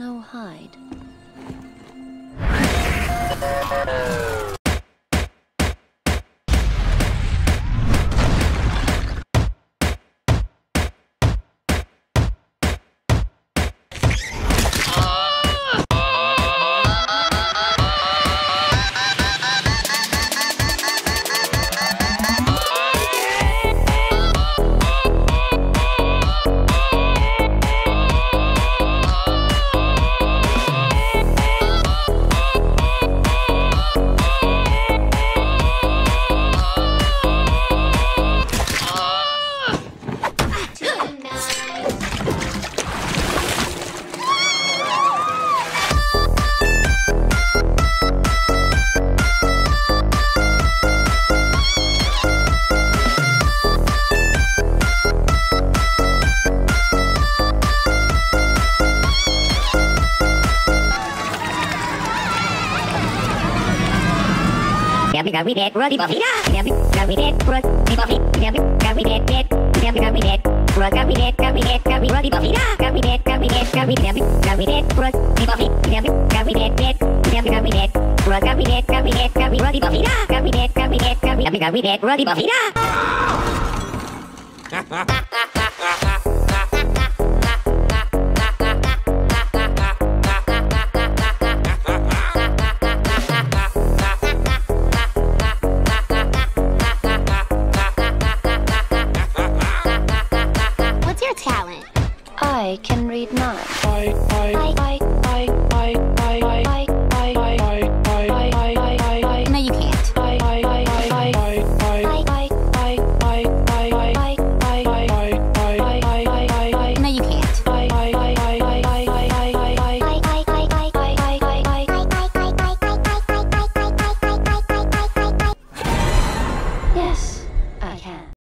No hide. Roddy Buffy talent. I can read minds.